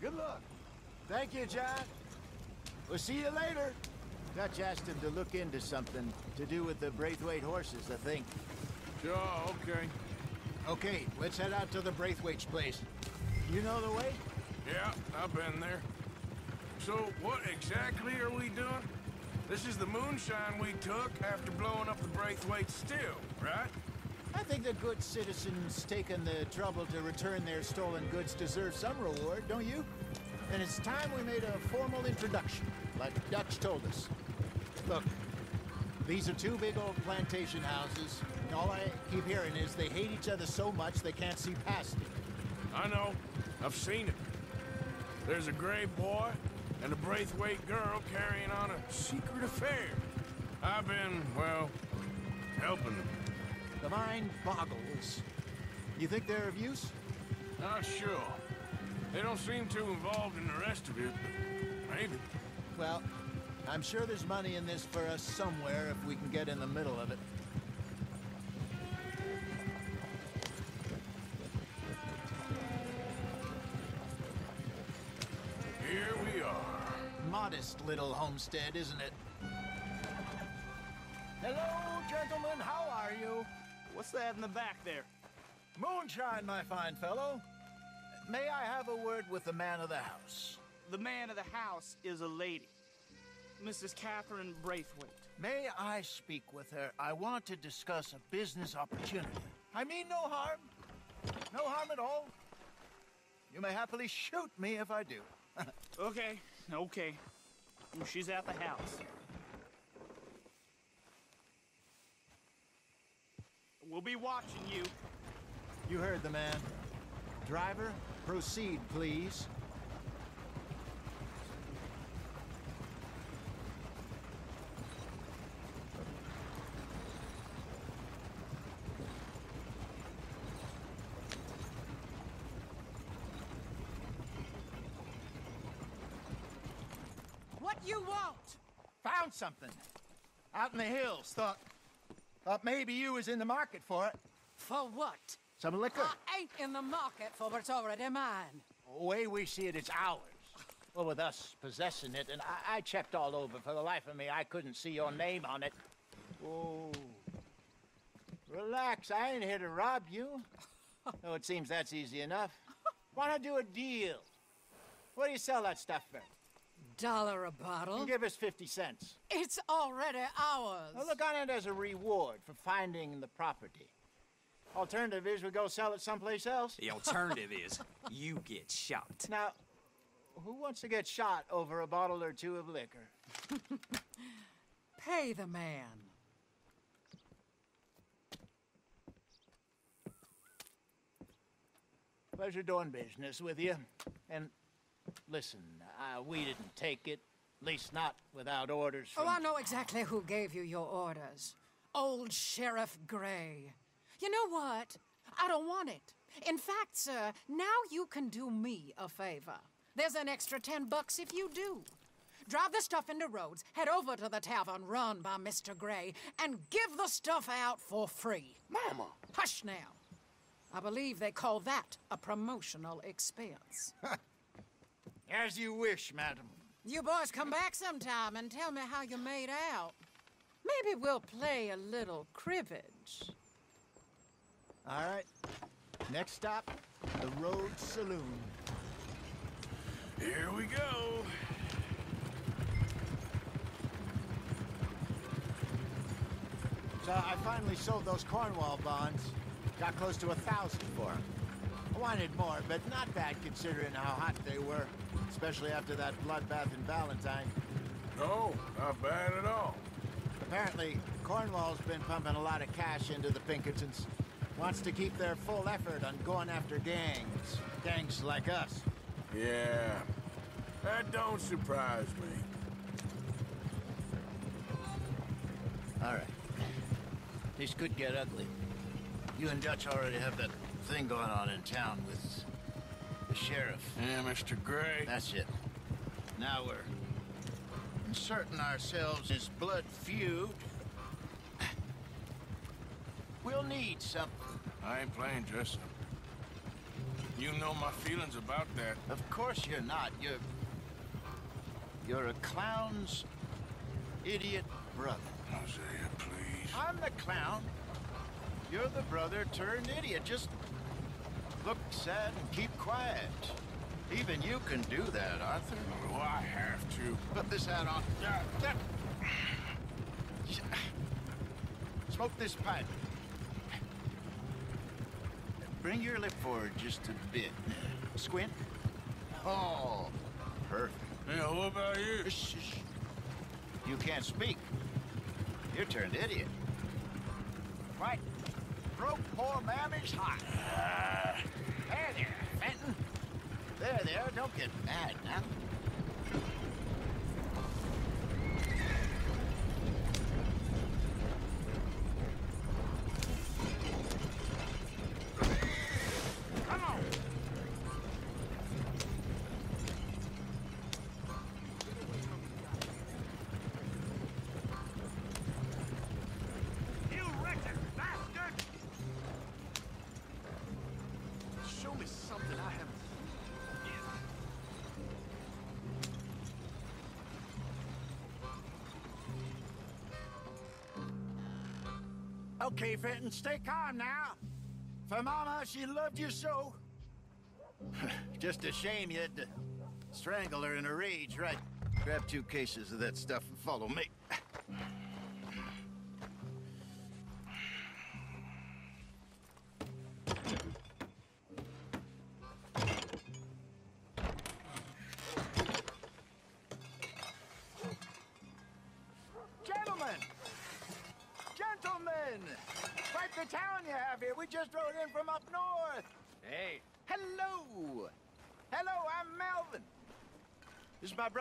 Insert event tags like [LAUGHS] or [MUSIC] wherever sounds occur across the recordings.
Good luck. Thank you, John. We'll see you later. Dutch asked him to look into something to do with the Braithwaite horses, I think. Sure, okay. Okay, let's head out to the Braithwaite's place. You know the way? Yeah, I've been there. So, what exactly are we doing? This is the moonshine we took after blowing up the Braithwaite still, right? I think the good citizens taking the trouble to return their stolen goods deserve some reward, don't you? And it's time we made a formal introduction, like Dutch told us. Look, these are two big old plantation houses. and All I keep hearing is they hate each other so much they can't see past it. I know. I've seen it. There's a gray boy and a Braithwaite girl carrying on a secret affair. I've been, well, helping them. The mind boggles. You think they're of use? Not sure. They don't seem too involved in the rest of it, but maybe. Well, I'm sure there's money in this for us somewhere if we can get in the middle of it. Here we are. Modest little homestead, isn't it? Hello, gentlemen. How are you? What's that in the back there? Moonshine, my fine fellow. May I have a word with the man of the house? The man of the house is a lady. Mrs. Catherine Braithwaite. May I speak with her? I want to discuss a business opportunity. I mean no harm. No harm at all. You may happily shoot me if I do. [LAUGHS] Okay, okay. She's at the house. We'll be watching you. You heard the man. Driver, proceed, please. What you want? Found something. Out in the hills. Thought. Thought maybe you was in the market for it. For what? Some liquor. I ain't in the market for what's already mine. The way we see it, it's ours. Well, with us possessing it, and I, I checked all over. For the life of me, I couldn't see your name on it. Oh. Relax, I ain't here to rob you. oh, it seems that's easy enough. Wanna do a deal? What do you sell that stuff for? Dollar a bottle? Give us 50 cents. It's already ours. Now look on it as a reward for finding the property. Alternative is we go sell it someplace else. The alternative is you get shot. Now, who wants to get shot over a bottle or two of liquor? [LAUGHS] Pay the man. Pleasure doing business with you. And listen, uh, we didn't take it. At least not without orders from... Oh, I know exactly who gave you your orders. Old Sheriff Gray. You know what? I don't want it. In fact, sir, now you can do me a favor. There's an extra ten bucks if you do. Drive the stuff into Rhodes, head over to the tavern run by Mr. Gray, and give the stuff out for free. Mama! Hush now. I believe they call that a promotional expense. [LAUGHS] As you wish, madam. You boys come back sometime and tell me how you made out. Maybe we'll play a little cribbage. All right. Next stop, the Road Saloon. Here we go. So I finally sold those Cornwall bonds. Got close to a thousand for them. I wanted more, but not bad considering how hot they were, especially after that bloodbath in Valentine. No, not bad at all. Apparently, Cornwall's been pumping a lot of cash into the Pinkertons. Wants to keep their full effort on going after gangs. Gangs like us. Yeah, that don't surprise me. All right. This could get ugly. You and Dutch already have that thing going on in town with the sheriff. Yeah, Mr. Gray. That's it. Now we're inserting ourselves in this blood feud. We'll need something. I ain't playing dress up. You know my feelings about that. Of course you're not. You're... You're a clown's idiot brother. Hosea, please. I'm the clown. You're the brother turned idiot. Just look sad and keep quiet. Even you can do that, Arthur. Do I have to? Put this hat on. Yeah. [SIGHS] Smoke this pipe. Bring your lip forward just a bit. Squint. Oh, perfect. Yeah, what about you? Shh, shh. You can't speak. You're turned idiot. Right. Broke poor mammy's heart. Ah. There, there. Don't get mad now. Okay, Fenton, stay calm now. For Mama, she loved you so. [LAUGHS] Just a shame you had to strangle her in a rage, right? Grab two cases of that stuff and follow me.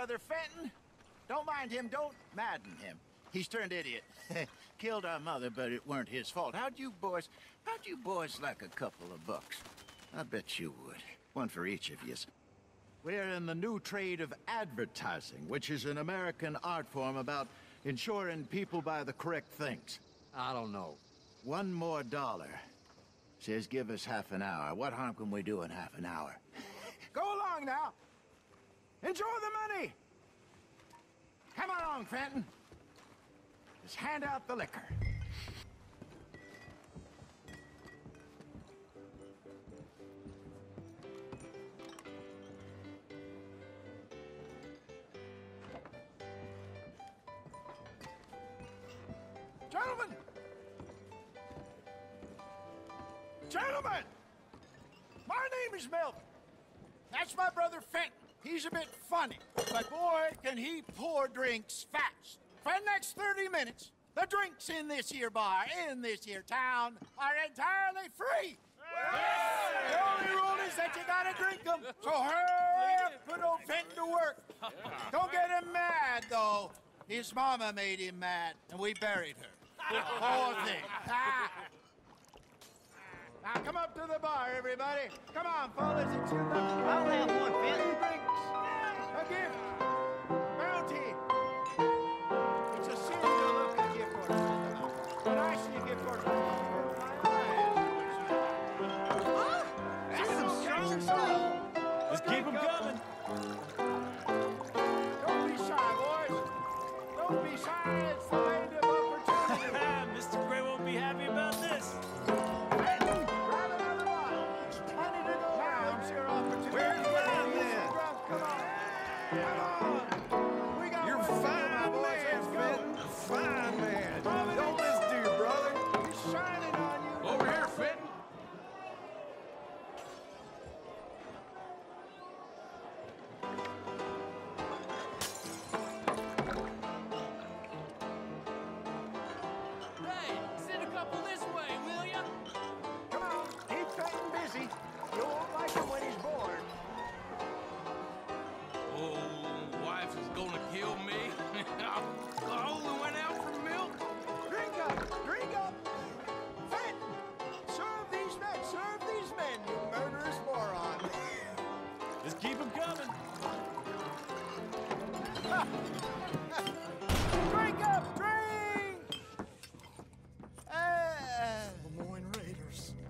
Brother Fenton. Don't mind him, don't madden him. He's turned idiot. [LAUGHS] Killed our mother, but it weren't his fault. How'd you boys, how'd you boys like a couple of bucks? I bet you would. One for each of yous. We're in the new trade of advertising, which is an American art form about ensuring people buy the correct things. I don't know. One more dollar. Says give us half an hour. What harm can we do in half an hour? Go along now. Enjoy the money. Come along, Fenton. Just hand out the liquor. Gentlemen! Gentlemen! My name is Melvin. That's my brother Fenton. He's a bit funny, but boy, can he pour drinks fast. For the next 30 minutes, the drinks in this here bar, in this here town, are entirely free. The only rule is that you gotta drink them. So hurry up, put old Fenton to work. Don't get him mad, though. His mama made him mad, and we buried her. Poor thing. [LAUGHS] Now come up to the bar, everybody. Come on, fellas, it's your lucky. I'll have one, Fenton. Drinks. A gift. Bounty. It's a sin to look a gift for it. But I see a gift for it. That's some strong stuff. Let's keep them coming.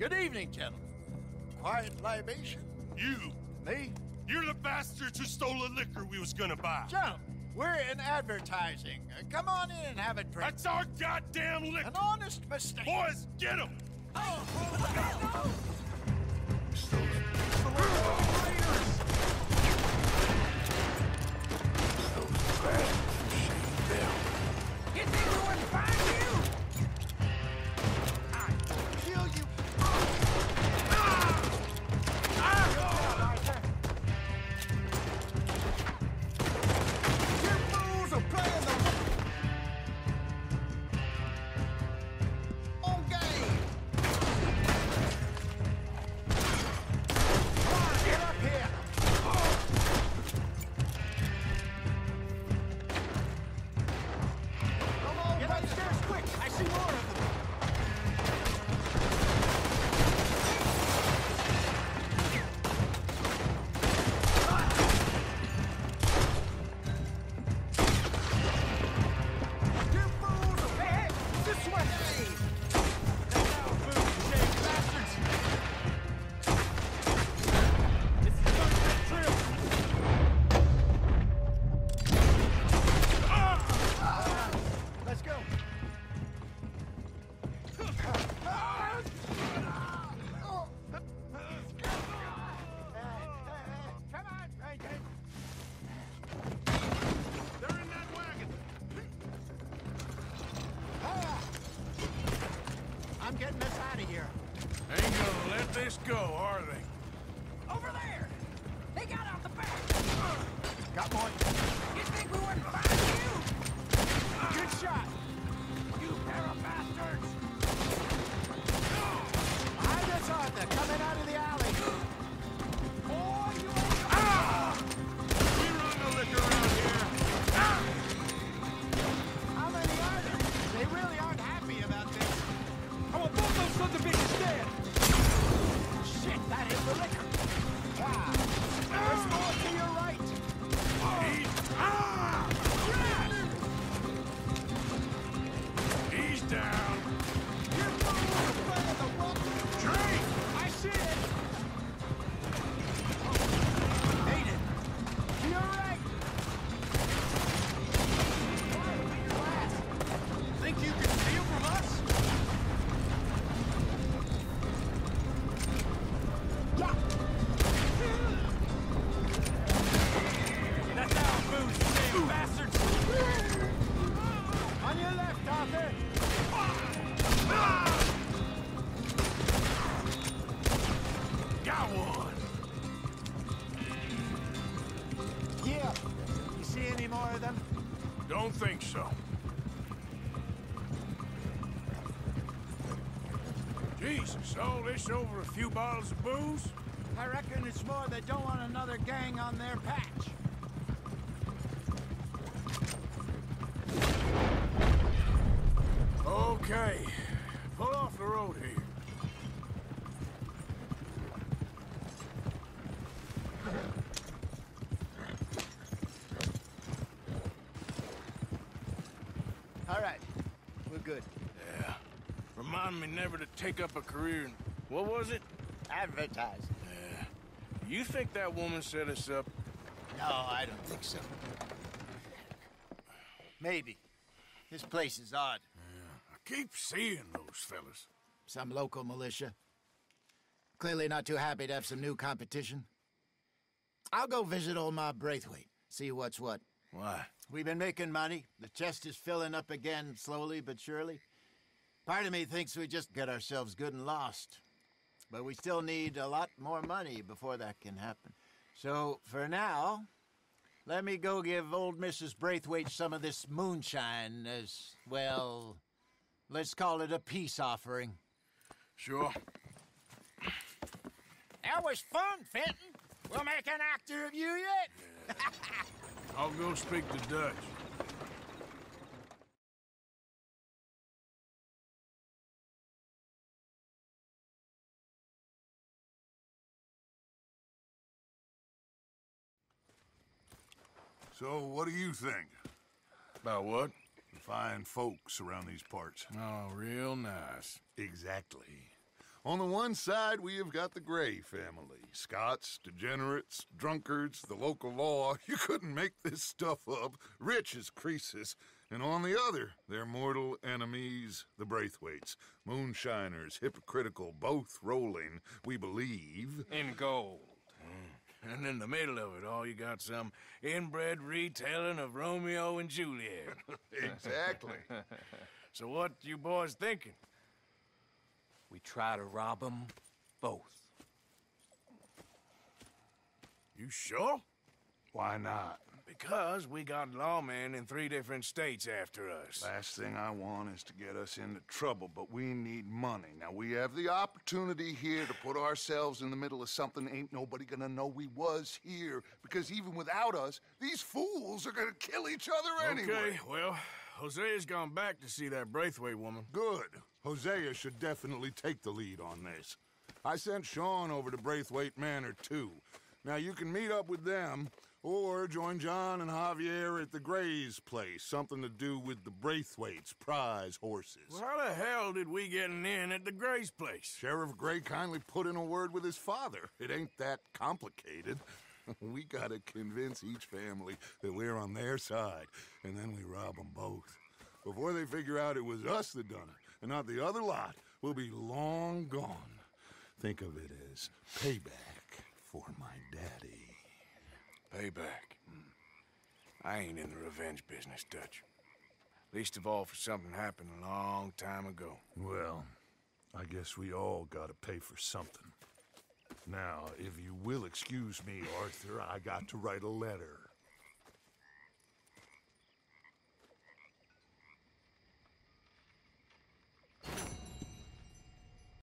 Good evening, gentlemen. Quiet libation? You! Me? You're the bastards who stole the liquor we was gonna buy. Gentlemen, we're in advertising. Uh, come on in and have a drink. That's our goddamn liquor! An honest mistake. Boys, get him! Kill Jesus, all this over a few bottles of booze? I reckon it's more they don't want another gang on their patch. Okay. Pull off the road here. All right. We're good. Yeah. Remind me never to take up a career in... What was it? Advertising. Yeah. You think that woman set us up? No, I don't think so. Maybe. This place is odd. I keep seeing those fellas. Some local militia. Clearly not too happy to have some new competition. I'll go visit old Ma Braithwaite, see what's what. Why? We've been making money. The chest is filling up again, slowly but surely. Part of me thinks we just get ourselves good and lost. But we still need a lot more money before that can happen. So, for now, let me go give old Mrs. Braithwaite some of this moonshine as, well, let's call it a peace offering. Sure. That was fun, Fenton. We'll make an actor of you yet. [LAUGHS] I'll go speak to Dutch. So, what do you think? About what? The fine folks around these parts. Oh, real nice. Exactly. On the one side, we have got the Gray family. Scots, degenerates, drunkards, the local law. [LAUGHS] You couldn't make this stuff up. Rich as Croesus. And on the other, their mortal enemies, the Braithwaites. Moonshiners, hypocritical, both rolling, we believe. In gold. And in the middle of it all, you got some inbred retelling of Romeo and Juliet. [LAUGHS] exactly. so what you boys thinking? We try to rob them both. You sure? Why not? Because we got lawmen in three different states after us. Last thing I want is to get us into trouble, but we need money. Now, we have the opportunity here to put ourselves in the middle of something ain't nobody gonna know we was here. Because even without us, these fools are gonna kill each other anyway. Okay, well, Hosea's gone back to see that Braithwaite woman. Good. Hosea should definitely take the lead on this. I sent Sean over to Braithwaite Manor, too. Now, you can meet up with them, or join John and Javier at the Gray's place. Something to do with the Braithwaites' prize horses. Well, how the hell did we get an in at the Gray's place? Sheriff Gray kindly put in a word with his father. It ain't that complicated. [LAUGHS] we gotta convince each family that we're on their side, and then we rob them both. Before they figure out it was us that done it, and not the other lot, we'll be long gone. Think of it as payback for my daddy. Payback. Hmm. I ain't in the revenge business, Dutch. Least of all for something happened a long time ago. Well, I guess we all gotta pay for something. Now, if you will excuse me, Arthur, I got to write a letter.